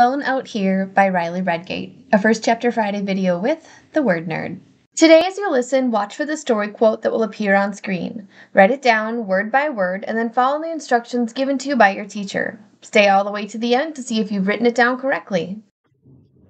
Alone Out Here by Riley Redgate, a first chapter Friday video with the Word Nerd. Today, as you listen, watch for the story quote that will appear on screen. Write it down word by word and then follow the instructions given to you by your teacher. Stay all the way to the end to see if you've written it down correctly.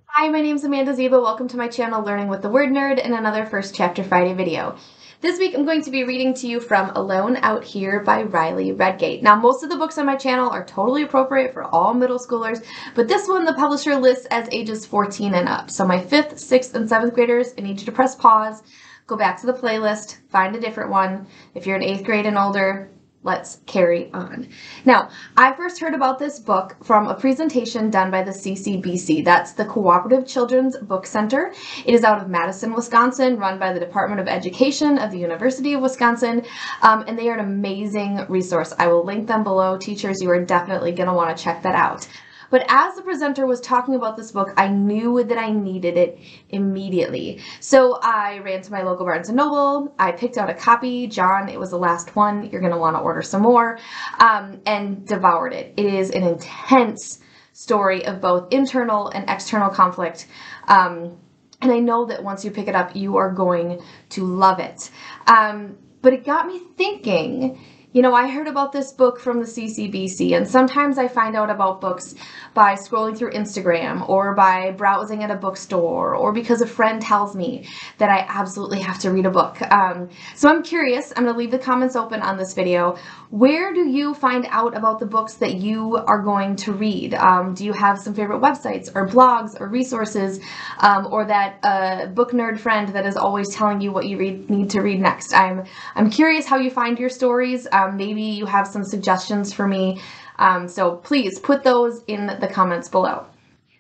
Hi, my name is Amanda Zieba. Welcome to my channel Learning with the Word Nerd and another First Chapter Friday video. This week I'm going to be reading to you from Alone Out Here by Riley Redgate. Now most of the books on my channel are totally appropriate for all middle schoolers, but this one the publisher lists as ages 14 and up. So my 5th, 6th, and 7th graders, I need you to press pause, go back to the playlist, find a different one. If you're in 8th grade and older, let's carry on. Now, I first heard about this book from a presentation done by the CCBC. That's the Cooperative Children's Book Center. It is out of Madison, Wisconsin, run by the Department of Education of the University of Wisconsin, um, and they are an amazing resource. I will link them below. Teachers, you are definitely going to want to check that out. But as the presenter was talking about this book, I knew that I needed it immediately. So I ran to my local Barnes & Noble. I picked out a copy. John, it was the last one. You're going to want to order some more. Um, and devoured it. It is an intense story of both internal and external conflict. Um, and I know that once you pick it up, you are going to love it. Um, but it got me thinking you know, I heard about this book from the CCBC, and sometimes I find out about books by scrolling through Instagram or by browsing at a bookstore or because a friend tells me that I absolutely have to read a book. Um, so I'm curious, I'm going to leave the comments open on this video. Where do you find out about the books that you are going to read? Um, do you have some favorite websites or blogs or resources um, or that uh, book nerd friend that is always telling you what you read, need to read next? I'm, I'm curious how you find your stories. Um, maybe you have some suggestions for me. Um, so please put those in the comments below.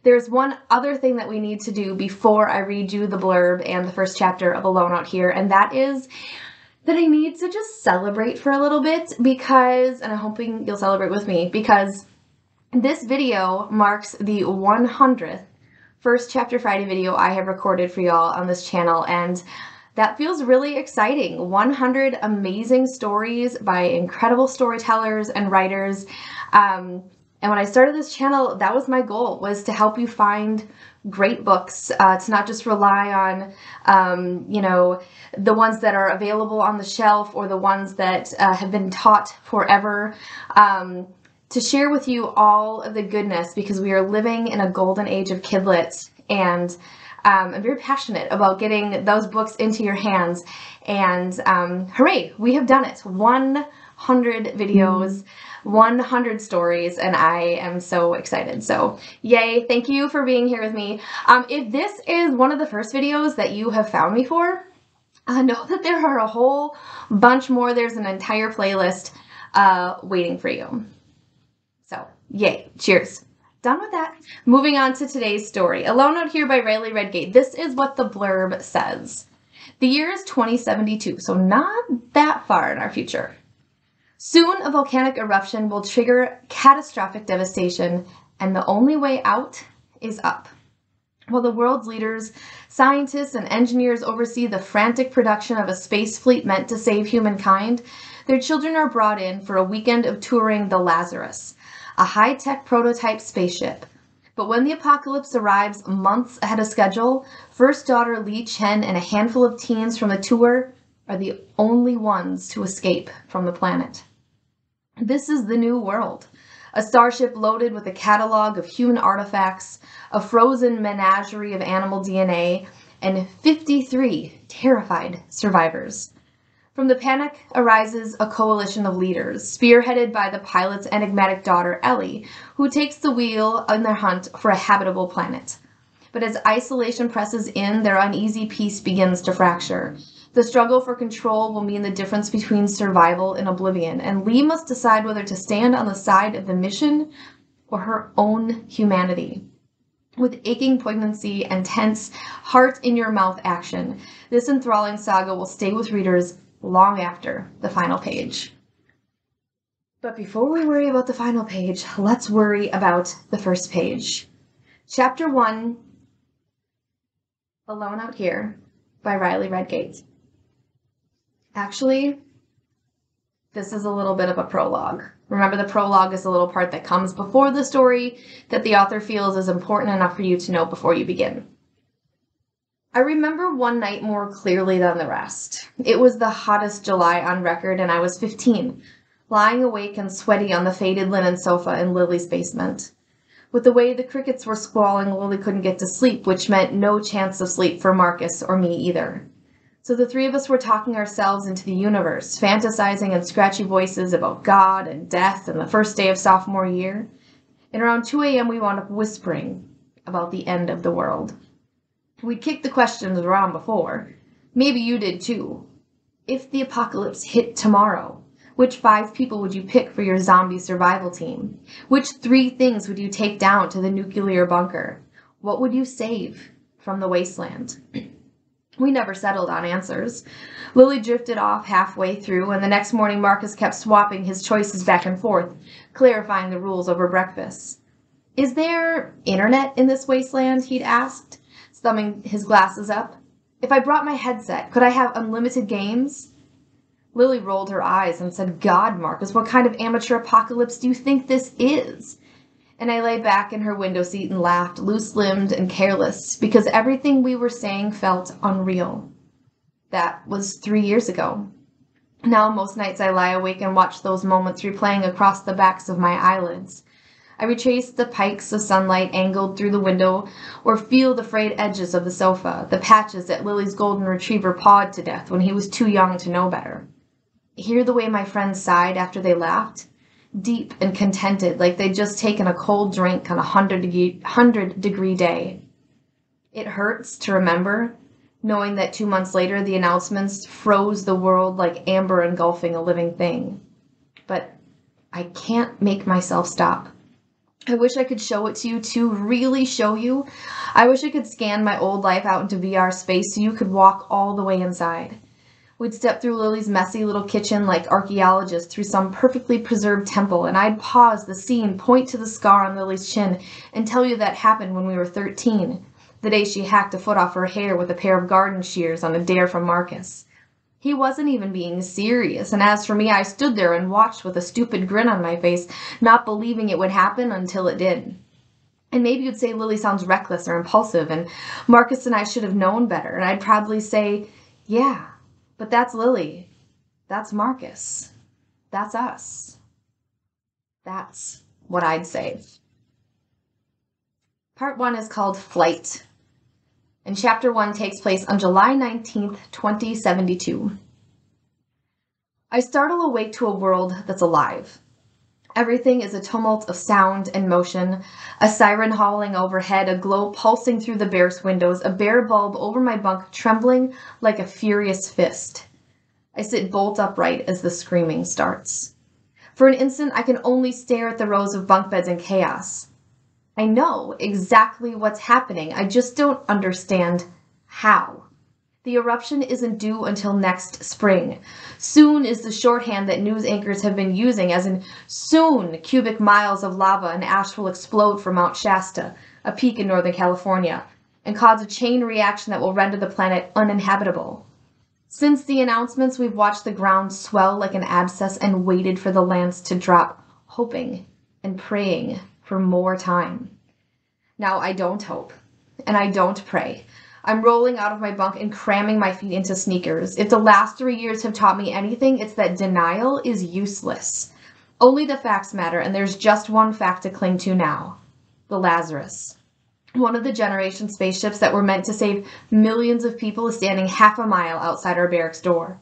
There's one other thing that we need to do before I read you the blurb and the first chapter of Alone Out Here, and that is that I need to just celebrate for a little bit because, and I'm hoping you'll celebrate with me, because this video marks the 100th first chapter Friday video I have recorded for y'all on this channel, and that feels really exciting. 100 amazing stories by incredible storytellers and writers. Um, and when I started this channel, that was my goal, was to help you find great books, uh, to not just rely on, um, you know, the ones that are available on the shelf or the ones that uh, have been taught forever. Um, to share with you all of the goodness because we are living in a golden age of kidlit and um, I'm very passionate about getting those books into your hands. And um, hooray, we have done it. 100 videos. 100 stories and I am so excited. So yay, thank you for being here with me. Um, if this is one of the first videos that you have found me for, uh, know that there are a whole bunch more. There's an entire playlist uh, waiting for you. So yay, cheers. Done with that. Moving on to today's story. A Alone Out Here by Riley Redgate. This is what the blurb says. The year is 2072, so not that far in our future. Soon, a volcanic eruption will trigger catastrophic devastation, and the only way out is up. While the world's leaders, scientists, and engineers oversee the frantic production of a space fleet meant to save humankind, their children are brought in for a weekend of touring the Lazarus, a high-tech prototype spaceship. But when the apocalypse arrives months ahead of schedule, first daughter Leigh Chen and a handful of teens from the tour are the only ones to escape from the planet. This is the new world. A starship loaded with a catalog of human artifacts, a frozen menagerie of animal DNA, and 53 terrified survivors. From the panic arises a coalition of leaders, spearheaded by the pilot's enigmatic daughter, Ellie, who takes the wheel in their hunt for a habitable planet. But as isolation presses in, their uneasy peace begins to fracture. The struggle for control will mean the difference between survival and oblivion, and Leigh must decide whether to stand on the side of the mission or her own humanity. With aching poignancy and tense, heart in your mouth action, this enthralling saga will stay with readers long after the final page. But before we worry about the final page, let's worry about the first page. Chapter 1 Alone Out Here by Riley Redgate. Actually, this is a little bit of a prologue. Remember, the prologue is the little part that comes before the story that the author feels is important enough for you to know before you begin. I remember one night more clearly than the rest. It was the hottest July on record, and I was 15, lying awake and sweaty on the faded linen sofa in Lily's basement. With the way the crickets were squalling, Lily couldn't get to sleep, which meant no chance of sleep for Marcus or me either. So the three of us were talking ourselves into the universe, fantasizing in scratchy voices about God and death and the first day of sophomore year. And around 2 a.m., we wound up whispering about the end of the world. We'd kicked the questions around before. Maybe you did too. If the apocalypse hit tomorrow, which five people would you pick for your zombie survival team? Which three things would you take down to the nuclear bunker? What would you save from the wasteland? We never settled on answers. Lily drifted off halfway through, and the next morning Marcus kept swapping his choices back and forth, clarifying the rules over breakfast. Is there internet in this wasteland? he'd asked, thumbing his glasses up. If I brought my headset, could I have unlimited games? Lily rolled her eyes and said, God, Marcus, what kind of amateur apocalypse do you think this is? and I lay back in her window seat and laughed, loose limbed and careless, because everything we were saying felt unreal. That was three years ago. Now, most nights I lie awake and watch those moments replaying across the backs of my eyelids. I retrace the pikes of sunlight angled through the window, or feel the frayed edges of the sofa, the patches that Lily's golden retriever pawed to death when he was too young to know better. Hear the way my friends sighed after they laughed? deep and contented, like they'd just taken a cold drink on a hundred degree, hundred degree day. It hurts to remember, knowing that two months later the announcements froze the world like amber engulfing a living thing. But I can't make myself stop. I wish I could show it to you to really show you. I wish I could scan my old life out into VR space so you could walk all the way inside. We'd step through Lily's messy little kitchen like archaeologists through some perfectly preserved temple, and I'd pause the scene, point to the scar on Lily's chin, and tell you that happened when we were 13, the day she hacked a foot off her hair with a pair of garden shears on a dare from Marcus. He wasn't even being serious, and as for me, I stood there and watched with a stupid grin on my face, not believing it would happen until it did. And maybe you'd say Lily sounds reckless or impulsive, and Marcus and I should have known better, and I'd probably say, yeah, but that's Lily. That's Marcus. That's us. That's what I'd say. Part one is called Flight, and chapter one takes place on July 19th, 2072. I startle awake to a world that's alive. Everything is a tumult of sound and motion, a siren howling overhead, a glow pulsing through the barest windows, a bare bulb over my bunk trembling like a furious fist. I sit bolt upright as the screaming starts. For an instant, I can only stare at the rows of bunk beds in chaos. I know exactly what's happening, I just don't understand how. The eruption isn't due until next spring. Soon is the shorthand that news anchors have been using, as in soon cubic miles of lava and ash will explode from Mount Shasta, a peak in Northern California, and cause a chain reaction that will render the planet uninhabitable. Since the announcements, we've watched the ground swell like an abscess and waited for the lands to drop, hoping and praying for more time. Now, I don't hope, and I don't pray. I'm rolling out of my bunk and cramming my feet into sneakers. If the last three years have taught me anything, it's that denial is useless. Only the facts matter, and there's just one fact to cling to now the Lazarus. One of the generation spaceships that were meant to save millions of people is standing half a mile outside our barracks door.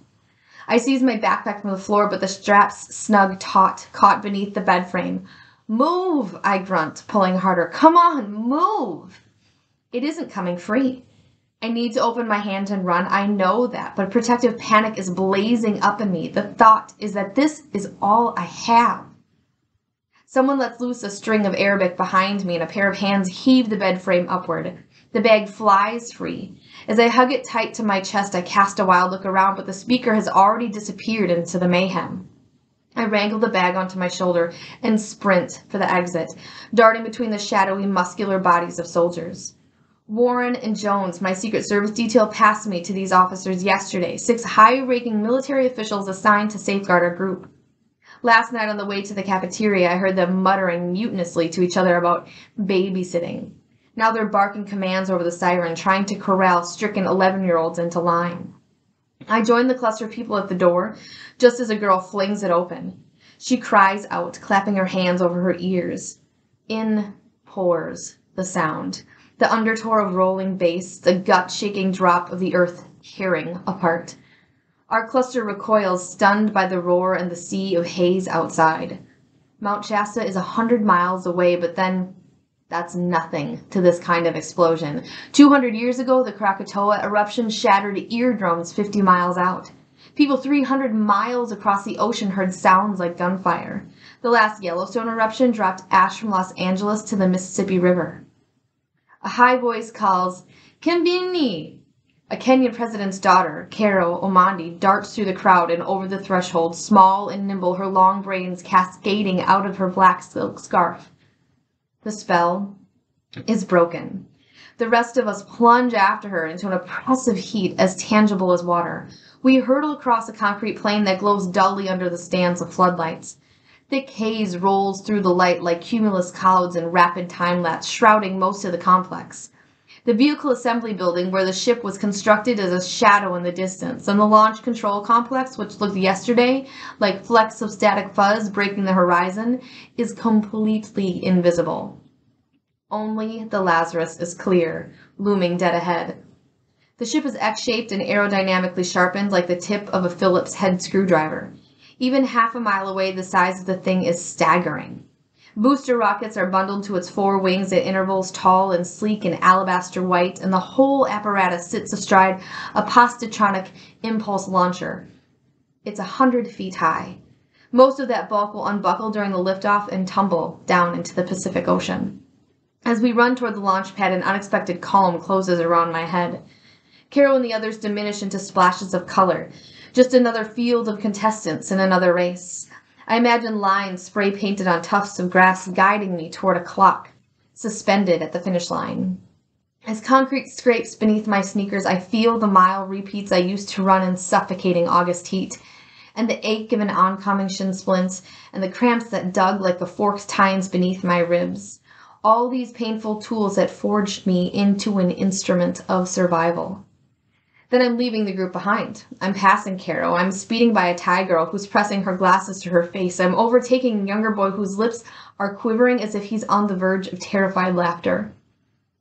I seize my backpack from the floor, but the straps snug taut, caught beneath the bed frame. Move, I grunt, pulling harder. Come on, move! It isn't coming free. I need to open my hand and run. I know that, but protective panic is blazing up in me. The thought is that this is all I have. Someone lets loose a string of Arabic behind me, and a pair of hands heave the bed frame upward. The bag flies free. As I hug it tight to my chest, I cast a wild look around, but the speaker has already disappeared into the mayhem. I wrangle the bag onto my shoulder and sprint for the exit, darting between the shadowy, muscular bodies of soldiers. Warren and Jones, my Secret Service detail, passed me to these officers yesterday, six high ranking military officials assigned to safeguard our group. Last night on the way to the cafeteria, I heard them muttering mutinously to each other about babysitting. Now they're barking commands over the siren, trying to corral stricken 11 year olds into line. I join the cluster of people at the door just as a girl flings it open. She cries out, clapping her hands over her ears. In pours the sound, the undertow of rolling bass, the gut shaking drop of the earth tearing apart. Our cluster recoils, stunned by the roar and the sea of haze outside. Mount Shasta is a hundred miles away, but then that's nothing to this kind of explosion. 200 years ago, the Krakatoa eruption shattered eardrums 50 miles out. People 300 miles across the ocean heard sounds like gunfire. The last Yellowstone eruption dropped ash from Los Angeles to the Mississippi River. A high voice calls, Kimbini! A Kenyan president's daughter, Caro Omandi, darts through the crowd and over the threshold, small and nimble, her long braids cascading out of her black silk scarf. The spell is broken. The rest of us plunge after her into an oppressive heat as tangible as water. We hurtle across a concrete plain that glows dully under the stands of floodlights. Thick haze rolls through the light like cumulus clouds in rapid time lapse, shrouding most of the complex. The vehicle assembly building where the ship was constructed is a shadow in the distance, and the launch control complex, which looked yesterday like flecks of static fuzz breaking the horizon, is completely invisible. Only the Lazarus is clear, looming dead ahead. The ship is X-shaped and aerodynamically sharpened like the tip of a Phillips head screwdriver. Even half a mile away, the size of the thing is staggering. Booster rockets are bundled to its four wings at intervals, tall and sleek and alabaster white, and the whole apparatus sits astride a positronic impulse launcher. It's a hundred feet high. Most of that bulk will unbuckle during the liftoff and tumble down into the Pacific Ocean. As we run toward the launch pad, an unexpected calm closes around my head. Carol and the others diminish into splashes of color. Just another field of contestants in another race. I imagine lines spray painted on tufts of grass guiding me toward a clock, suspended at the finish line. As concrete scrapes beneath my sneakers, I feel the mile repeats I used to run in suffocating August heat, and the ache of an oncoming shin splints, and the cramps that dug like the forked tines beneath my ribs. All these painful tools that forged me into an instrument of survival. Then I'm leaving the group behind. I'm passing Caro. I'm speeding by a Thai girl who's pressing her glasses to her face. I'm overtaking a younger boy whose lips are quivering as if he's on the verge of terrified laughter.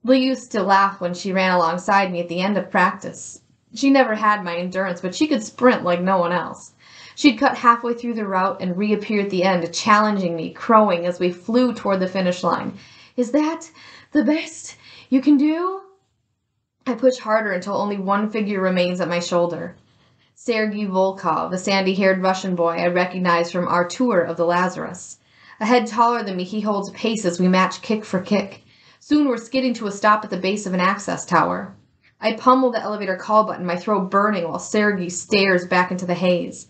Lee used to laugh when she ran alongside me at the end of practice. She never had my endurance, but she could sprint like no one else. She'd cut halfway through the route and reappear at the end, challenging me, crowing as we flew toward the finish line. Is that the best you can do? I push harder until only one figure remains at my shoulder. Sergei Volkov, a sandy-haired Russian boy I recognized from our tour of the Lazarus. A head taller than me, he holds pace as we match kick for kick. Soon we're skidding to a stop at the base of an access tower. I pummel the elevator call button, my throat burning while Sergei stares back into the haze.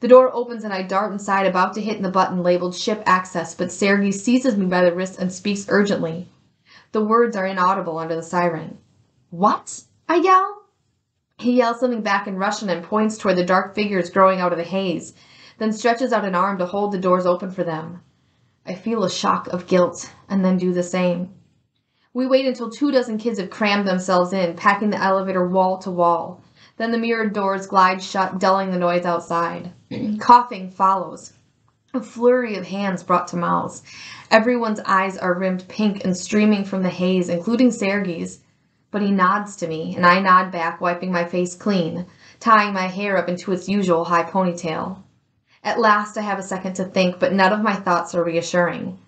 The door opens and I dart inside, about to hit the button labeled Ship Access, but Sergei seizes me by the wrist and speaks urgently. The words are inaudible under the siren. What? I yell. He yells something back in Russian and points toward the dark figures growing out of the haze, then stretches out an arm to hold the doors open for them. I feel a shock of guilt and then do the same. We wait until two dozen kids have crammed themselves in, packing the elevator wall to wall. Then the mirrored doors glide shut, dulling the noise outside. Coughing follows. A flurry of hands brought to mouths. Everyone's eyes are rimmed pink and streaming from the haze, including Sergei's. But he nods to me, and I nod back, wiping my face clean, tying my hair up into its usual high ponytail. At last I have a second to think, but none of my thoughts are reassuring.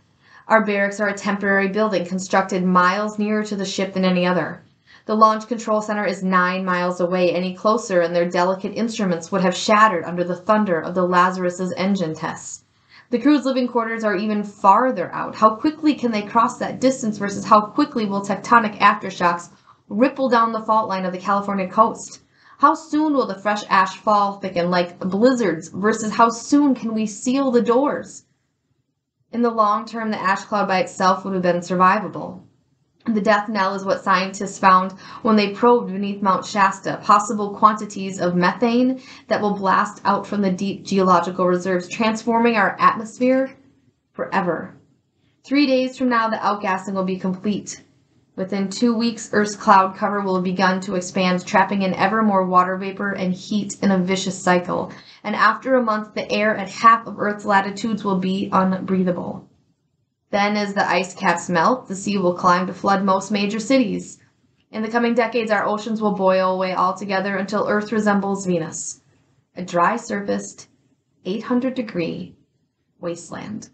Our barracks are a temporary building constructed miles nearer to the ship than any other. The launch control center is nine miles away. Any closer, and their delicate instruments would have shattered under the thunder of the Lazarus's engine tests. The crew's living quarters are even farther out. How quickly can they cross that distance versus how quickly will tectonic aftershocks ripple down the fault line of the California coast? How soon will the fresh ash fall thicken like blizzards versus how soon can we seal the doors? In the long term, the ash cloud by itself would have been survivable. The death knell is what scientists found when they probed beneath Mount Shasta possible quantities of methane that will blast out from the deep geological reserves, transforming our atmosphere forever. Three days from now, the outgassing will be complete. Within two weeks, Earth's cloud cover will have begun to expand, trapping in ever more water vapor and heat in a vicious cycle. And after a month, the air at half of Earth's latitudes will be unbreathable. Then, as the ice caps melt, the sea will climb to flood most major cities. In the coming decades, our oceans will boil away altogether until Earth resembles Venus a dry surfaced, 800 degree wasteland.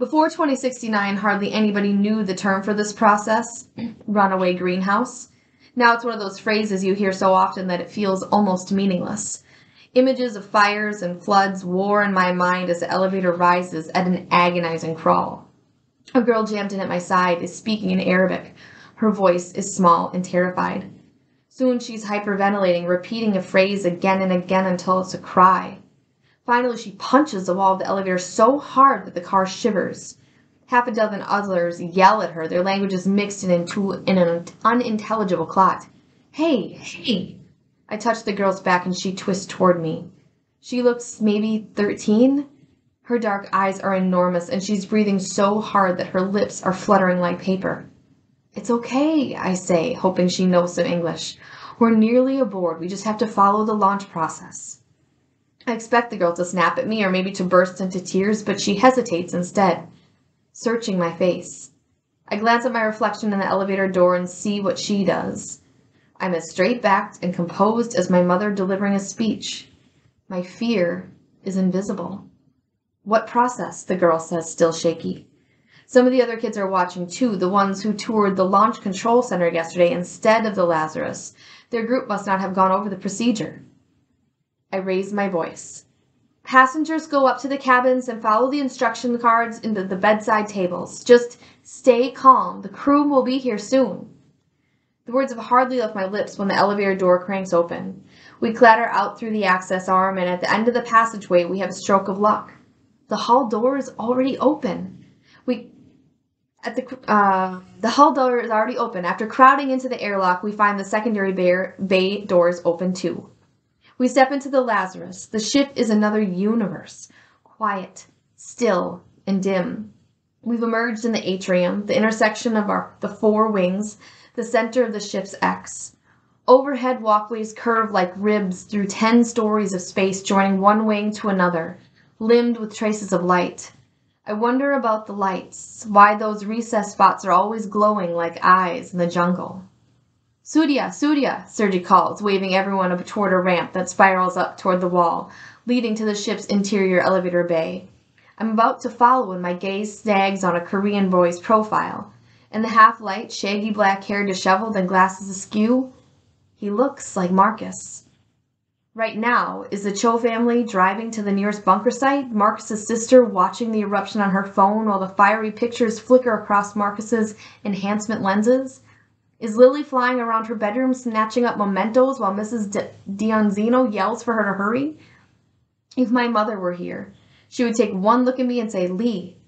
Before 2069, hardly anybody knew the term for this process runaway greenhouse. Now it's one of those phrases you hear so often that it feels almost meaningless. Images of fires and floods war in my mind as the elevator rises at an agonizing crawl. A girl jammed in at my side is speaking in Arabic. Her voice is small and terrified. Soon she's hyperventilating, repeating a phrase again and again until it's a cry. Finally, she punches the wall of the elevator so hard that the car shivers. Half a dozen others yell at her, their languages mixed into in an unintelligible clot. Hey, hey, I touch the girl's back and she twists toward me. She looks maybe 13. Her dark eyes are enormous and she's breathing so hard that her lips are fluttering like paper. It's okay, I say, hoping she knows some English. We're nearly aboard. We just have to follow the launch process. I expect the girl to snap at me or maybe to burst into tears, but she hesitates instead, searching my face. I glance at my reflection in the elevator door and see what she does. I'm as straight backed and composed as my mother delivering a speech. My fear is invisible. What process? the girl says, still shaky. Some of the other kids are watching too, the ones who toured the launch control center yesterday instead of the Lazarus. Their group must not have gone over the procedure. I raise my voice. Passengers go up to the cabins and follow the instruction cards into the bedside tables. Just stay calm. The crew will be here soon. The words have hardly left my lips when the elevator door cranks open. We clatter out through the access arm, and at the end of the passageway, we have a stroke of luck. The hall door is already open. We at the uh, the hull door is already open. After crowding into the airlock, we find the secondary bay, bay doors open too. We step into the Lazarus. The ship is another universe, quiet, still, and dim. We've emerged in the atrium, the intersection of our the four wings the center of the ship's X. Overhead walkways curve like ribs through ten stories of space, joining one wing to another, limned with traces of light. I wonder about the lights, why those recess spots are always glowing like eyes in the jungle. Surya, Surya, Sergei calls, waving everyone up toward a ramp that spirals up toward the wall, leading to the ship's interior elevator bay. I'm about to follow when my gaze snags on a Korean boy's profile. In the half light, shaggy black hair disheveled and glasses askew, he looks like Marcus. Right now, is the Cho family driving to the nearest bunker site? Marcus's sister watching the eruption on her phone while the fiery pictures flicker across Marcus's enhancement lenses? Is Lily flying around her bedroom snatching up mementos while Mrs. Dionzino yells for her to hurry? If my mother were here, she would take one look at me and say, Leigh,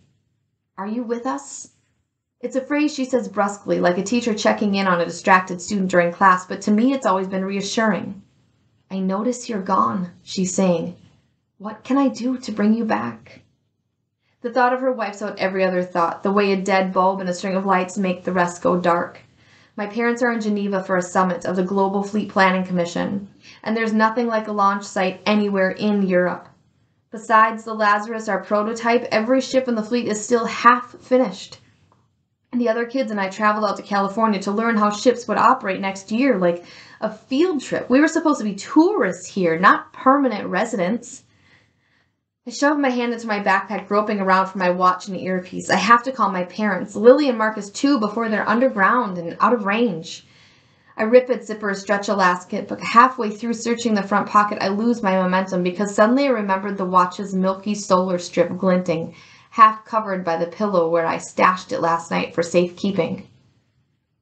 are you with us? It's a phrase she says brusquely, like a teacher checking in on a distracted student during class, but to me it's always been reassuring. I notice you're gone, she's saying. What can I do to bring you back? The thought of her wipes out every other thought, the way a dead bulb and a string of lights make the rest go dark. My parents are in Geneva for a summit of the Global Fleet Planning Commission, and there's nothing like a launch site anywhere in Europe. Besides the Lazarus, our prototype, every ship in the fleet is still half finished and the other kids and I traveled out to California to learn how ships would operate next year, like a field trip. We were supposed to be tourists here, not permanent residents. I shove my hand into my backpack, groping around for my watch and earpiece. I have to call my parents, Lily and Marcus too, before they're underground and out of range. I rip at Zipper's stretch elastic, but halfway through searching the front pocket, I lose my momentum because suddenly I remembered the watch's milky solar strip glinting half covered by the pillow where I stashed it last night for safekeeping.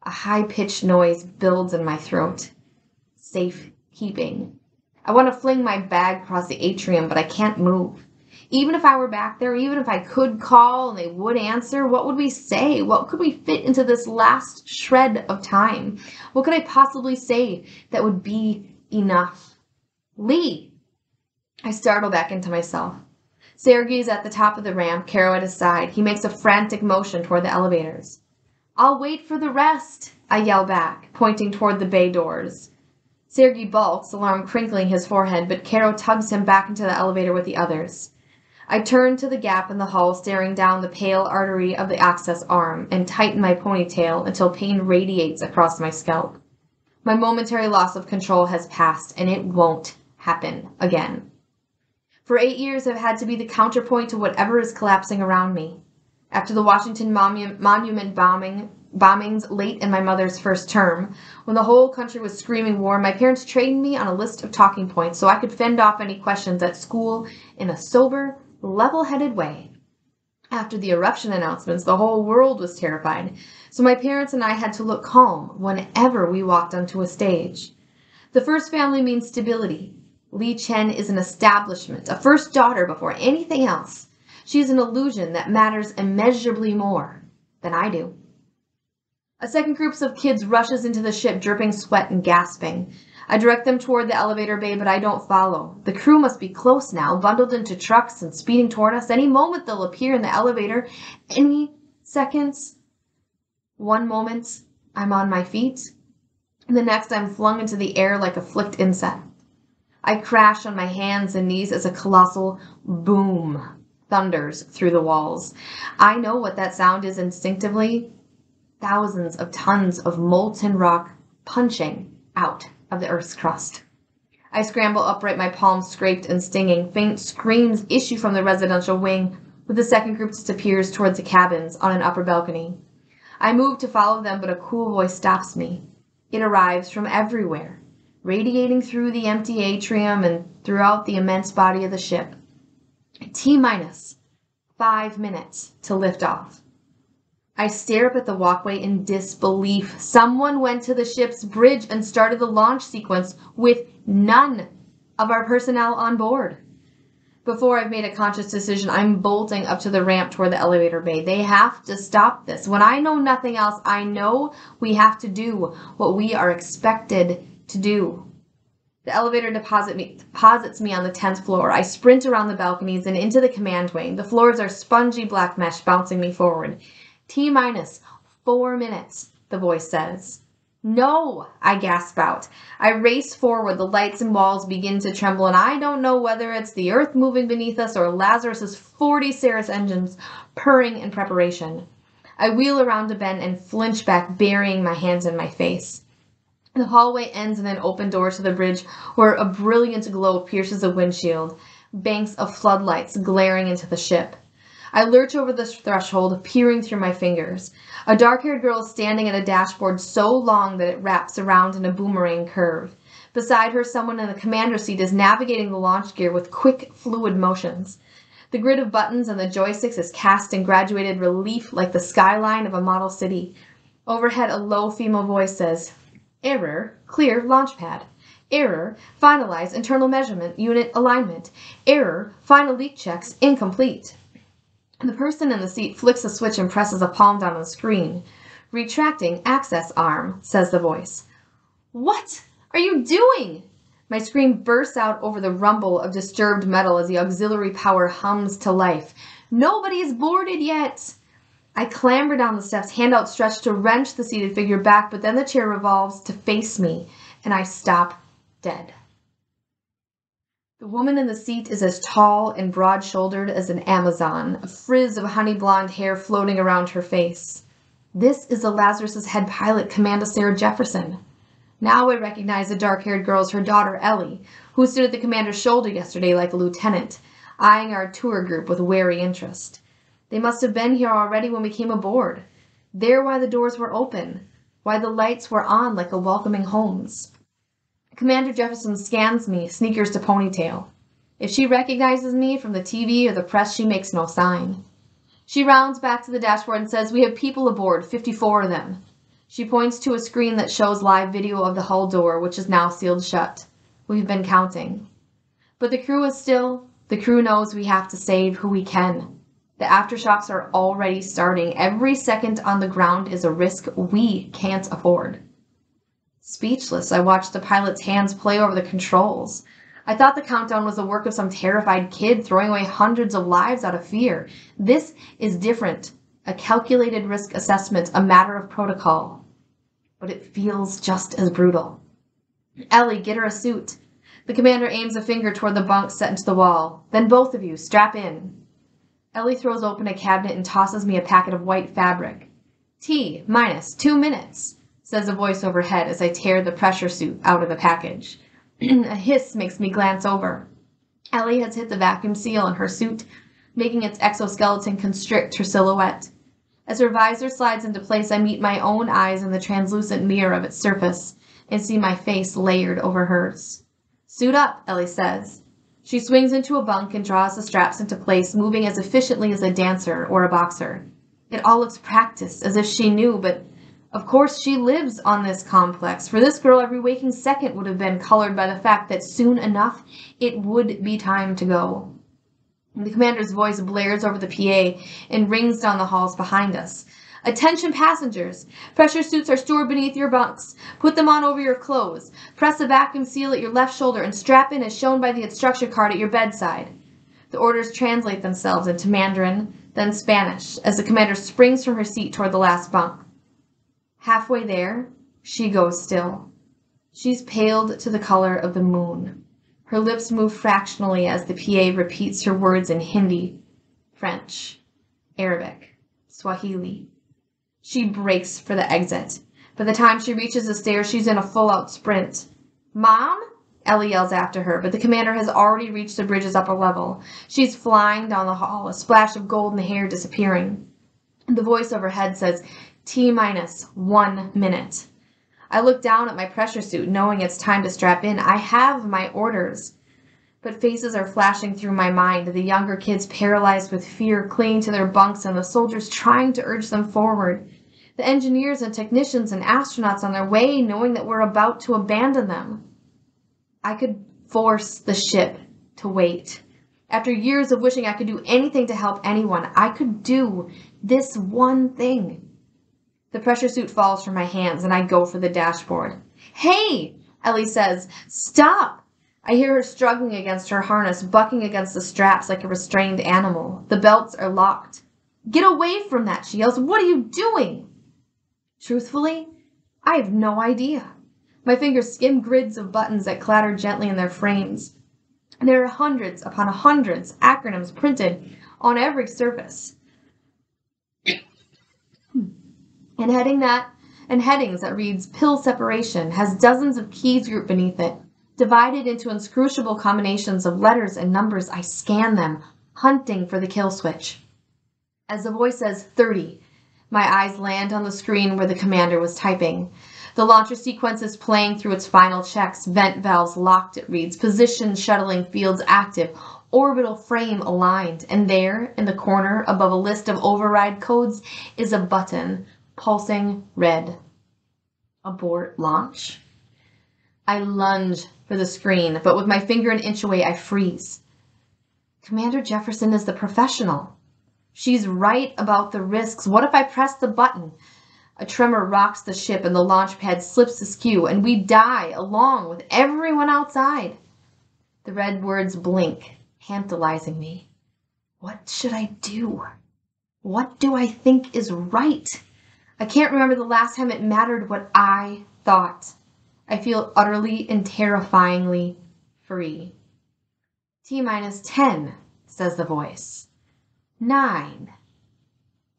A high pitched noise builds in my throat. Safe keeping. I want to fling my bag across the atrium, but I can't move. Even if I were back there, even if I could call and they would answer, what would we say? What could we fit into this last shred of time? What could I possibly say that would be enough? Leigh! I startle back into myself. Sergei's at the top of the ramp, Caro at his side. He makes a frantic motion toward the elevators. I'll wait for the rest, I yell back, pointing toward the bay doors. Sergei balks, alarm crinkling his forehead, but Caro tugs him back into the elevator with the others. I turn to the gap in the hull, staring down the pale artery of the access arm, and tighten my ponytail until pain radiates across my scalp. My momentary loss of control has passed, and it won't happen again. For eight years, I've had to be the counterpoint to whatever is collapsing around me. After the Washington Monu- Monument bombing, bombings late in my mother's first term, when the whole country was screaming war, my parents trained me on a list of talking points so I could fend off any questions at school in a sober, level headed way. After the eruption announcements, the whole world was terrified, so my parents and I had to look calm whenever we walked onto a stage. The first family means stability, Leigh Chen is an establishment, a first daughter before anything else. She is an illusion that matters immeasurably more than I do. A second group of kids rushes into the ship, dripping sweat and gasping. I direct them toward the elevator bay, but I don't follow. The crew must be close now, bundled into trucks and speeding toward us. Any moment they'll appear in the elevator. Any seconds. One moment, I'm on my feet. The next, I'm flung into the air like a flicked insect. I crash on my hands and knees as a colossal boom thunders through the walls. I know what that sound is instinctively. Thousands of tons of molten rock punching out of the Earth's crust. I scramble upright, my palms scraped and stinging. Faint screams issue from the residential wing, where the second group disappears towards the cabins on an upper balcony. I move to follow them, but a cool voice stops me. It arrives from everywhere radiating through the empty atrium and throughout the immense body of the ship. T minus five minutes to lift off. I stare up at the walkway in disbelief. Someone went to the ship's bridge and started the launch sequence with none of our personnel on board. Before I've made a conscious decision, I'm bolting up to the ramp toward the elevator bay. They have to stop this. When I know nothing else, I know we have to do what we are expected to do. The elevator deposit me, deposits me on the 10th floor. I sprint around the balconies and into the command wing. The floors are spongy black mesh bouncing me forward. T minus four minutes, the voice says. No, I gasp out. I race forward. The lights and walls begin to tremble, and I don't know whether it's the earth moving beneath us or Lazarus's 40 Ceres engines purring in preparation. I wheel around a bend and flinch back, burying my hands in my face. The hallway ends in an open door to the bridge where a brilliant glow pierces the windshield, banks of floodlights glaring into the ship. I lurch over the threshold, peering through my fingers. A dark haired girl is standing at a dashboard so long that it wraps around in a boomerang curve. Beside her, someone in the commander's seat is navigating the launch gear with quick, fluid motions. The grid of buttons and the joysticks is cast in graduated relief like the skyline of a model city. Overhead, a low female voice says, Error, clear launch pad. Error, finalize internal measurement unit alignment. Error, final leak checks incomplete. The person in the seat flicks a switch and presses a palm down on the screen. Retracting access arm, says the voice. What are you doing? My scream bursts out over the rumble of disturbed metal as the auxiliary power hums to life. Nobody's boarded yet! I clamber down the steps, hand outstretched to wrench the seated figure back, but then the chair revolves to face me, and I stop dead. The woman in the seat is as tall and broad shouldered as an Amazon, a frizz of honey blonde hair floating around her face. This is the Lazarus's head pilot, Commander Sarah Jefferson. Now I recognize the dark haired girl as her daughter, Ellie, who stood at the commander's shoulder yesterday like a lieutenant, eyeing our tour group with wary interest. They must have been here already when we came aboard. There why the doors were open, why the lights were on like a welcoming home's. Commander Jefferson scans me, sneakers to ponytail. If she recognizes me from the TV or the press, she makes no sign. She rounds back to the dashboard and says, We have people aboard, 54 of them. She points to a screen that shows live video of the hull door, which is now sealed shut. We've been counting. But the crew is still The crew knows we have to save who we can. The aftershocks are already starting. Every second on the ground is a risk we can't afford. Speechless, I watched the pilot's hands play over the controls. I thought the countdown was the work of some terrified kid throwing away hundreds of lives out of fear. This is different. A calculated risk assessment, a matter of protocol. But it feels just as brutal. Ellie, get her a suit. The commander aims a finger toward the bunk set into the wall. Then both of you, strap in. Ellie throws open a cabinet and tosses me a packet of white fabric. T minus two minutes, says a voice overhead as I tear the pressure suit out of the package. a hiss makes me glance over. Ellie has hit the vacuum seal on her suit, making its exoskeleton constrict her silhouette. As her visor slides into place, I meet my own eyes in the translucent mirror of its surface and see my face layered over hers. Suit up, Ellie says. She swings into a bunk and draws the straps into place, moving as efficiently as a dancer or a boxer. It all looks practiced, as if she knew, but of course she lives on this complex. For this girl, every waking second would have been colored by the fact that soon enough it would be time to go. The commander's voice blares over the PA and rings down the halls behind us. Attention passengers! Pressure suits are stored beneath your bunks. Put them on over your clothes. Press the vacuum seal at your left shoulder and strap in as shown by the instruction card at your bedside. The orders translate themselves into Mandarin, then Spanish, as the commander springs from her seat toward the last bunk. Halfway there, she goes still. She's paled to the color of the moon. Her lips move fractionally as the PA repeats her words in Hindi, French, Arabic, Swahili. She breaks for the exit. By the time she reaches the stairs, she's in a full out sprint. Mom? Ellie yells after her, but the commander has already reached the bridge's upper level. She's flying down the hall, a splash of golden hair disappearing. The voice overhead says, T minus one minute. I look down at my pressure suit, knowing it's time to strap in. I have my orders. But faces are flashing through my mind the younger kids paralyzed with fear, clinging to their bunks, and the soldiers trying to urge them forward. The engineers and technicians and astronauts on their way, knowing that we're about to abandon them. I could force the ship to wait. After years of wishing I could do anything to help anyone, I could do this one thing. The pressure suit falls from my hands and I go for the dashboard. Hey! Ellie says, Stop! I hear her struggling against her harness, bucking against the straps like a restrained animal. The belts are locked. Get away from that, she yells. What are you doing? Truthfully, I have no idea. My fingers skim grids of buttons that clatter gently in their frames. There are hundreds upon hundreds acronyms printed on every surface. And heading that and headings that reads pill separation has dozens of keys grouped beneath it. Divided into inscrutable combinations of letters and numbers, I scan them, hunting for the kill switch. As the voice says 30, my eyes land on the screen where the commander was typing. The launcher sequence is playing through its final checks. Vent valves locked, it reads. Position shuttling fields active. Orbital frame aligned. And there, in the corner, above a list of override codes, is a button, pulsing red. Abort launch? I lunge for the screen, but with my finger an inch away, I freeze. Commander Jefferson is the professional. She's right about the risks. What if I press the button? A tremor rocks the ship and the launch pad slips askew, and we die along with everyone outside. The red words blink, tantalizing me. What should I do? What do I think is right? I can't remember the last time it mattered what I thought. I feel utterly and terrifyingly free. T minus 10, says the voice. Nine.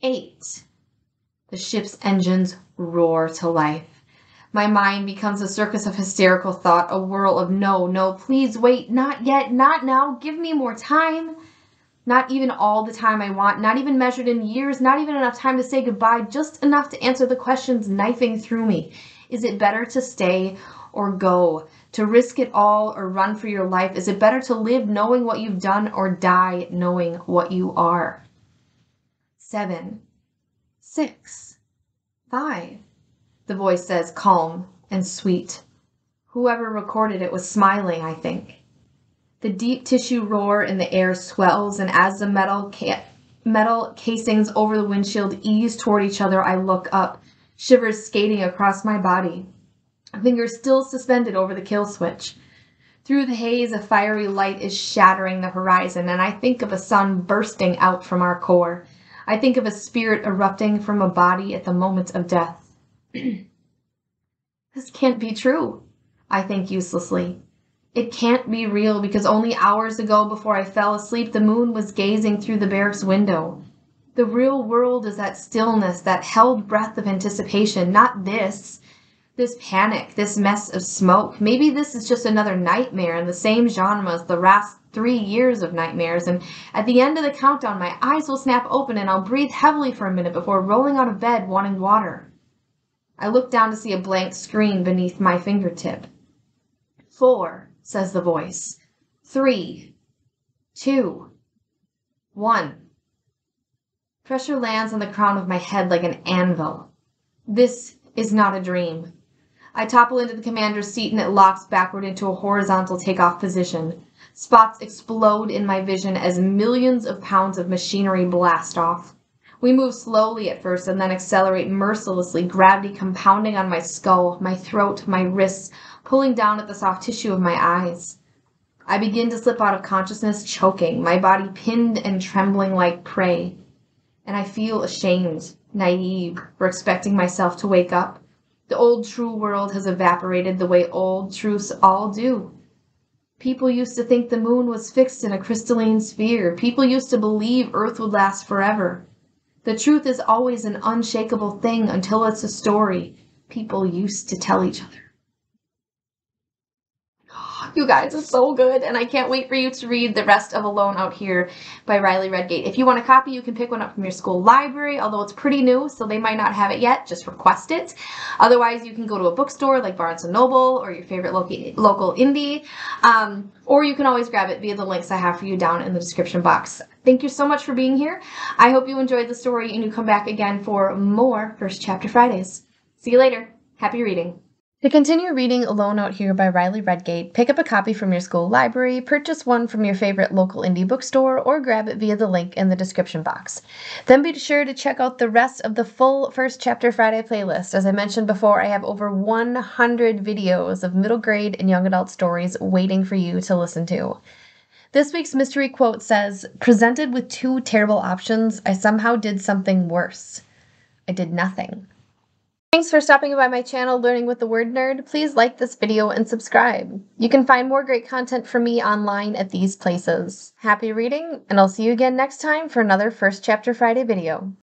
Eight. The ship's engines roar to life. My mind becomes a circus of hysterical thought, a whirl of no, no, please wait, not yet, not now, give me more time. Not even all the time I want, not even measured in years, not even enough time to say goodbye, just enough to answer the questions knifing through me. Is it better to stay or go? To risk it all or run for your life? Is it better to live knowing what you've done or die knowing what you are? Seven, six, five, the voice says, calm and sweet. Whoever recorded it was smiling, I think. The deep tissue roar in the air swells, and as the metal ca- metal casings over the windshield ease toward each other, I look up, shivers skating across my body. Fingers still suspended over the kill switch. Through the haze, a fiery light is shattering the horizon, and I think of a sun bursting out from our core. I think of a spirit erupting from a body at the moment of death. this can't be true, I think uselessly. It can't be real because only hours ago before I fell asleep, the moon was gazing through the barracks window. The real world is that stillness, that held breath of anticipation, not this. This panic, this mess of smoke. Maybe this is just another nightmare in the same genre as the last three years of nightmares, and at the end of the countdown, my eyes will snap open and I'll breathe heavily for a minute before rolling out of bed wanting water. I look down to see a blank screen beneath my fingertip. Four, says the voice. Three, two, one. Pressure lands on the crown of my head like an anvil. This is not a dream. I topple into the commander's seat and it locks backward into a horizontal takeoff position. Spots explode in my vision as millions of pounds of machinery blast off. We move slowly at first and then accelerate mercilessly, gravity compounding on my skull, my throat, my wrists, pulling down at the soft tissue of my eyes. I begin to slip out of consciousness, choking, my body pinned and trembling like prey. And I feel ashamed, naive, for expecting myself to wake up. The old true world has evaporated the way old truths all do. People used to think the moon was fixed in a crystalline sphere. People used to believe Earth would last forever. The truth is always an unshakable thing until it's a story people used to tell each other. You guys, it's so good, and I can't wait for you to read the rest of Alone Out Here by Riley Redgate. If you want a copy, you can pick one up from your school library, although it's pretty new, so they might not have it yet. Just request it. Otherwise, you can go to a bookstore like Barnes & Noble or your favorite local, local indie, um, or you can always grab it via the links I have for you down in the description box. Thank you so much for being here. I hope you enjoyed the story and you come back again for more First Chapter Fridays. See you later. Happy reading. To continue reading Alone Out Here by Riley Redgate, pick up a copy from your school library, purchase one from your favorite local indie bookstore, or grab it via the link in the description box. Then be sure to check out the rest of the full First Chapter Friday playlist. As I mentioned before, I have over 100 videos of middle grade and young adult stories waiting for you to listen to. This week's mystery quote says Presented with two terrible options, I somehow did something worse. I did nothing. Thanks for stopping by my channel, Learning with the Word Nerd. Please like this video and subscribe. You can find more great content from me online at these places. Happy reading, and I'll see you again next time for another First Chapter Friday video.